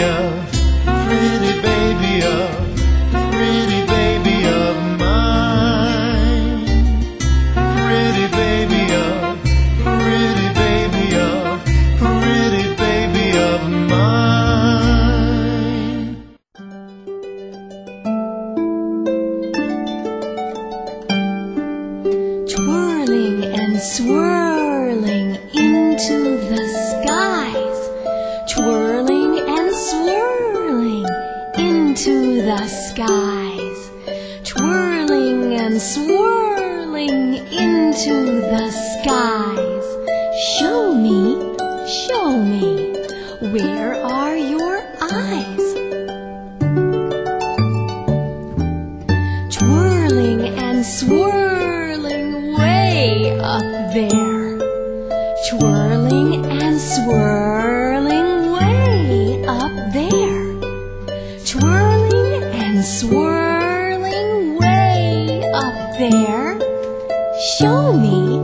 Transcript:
of skies, twirling and swirling into the skies. Show me, show me, where are your eyes? Twirling and swirling way up there. 你。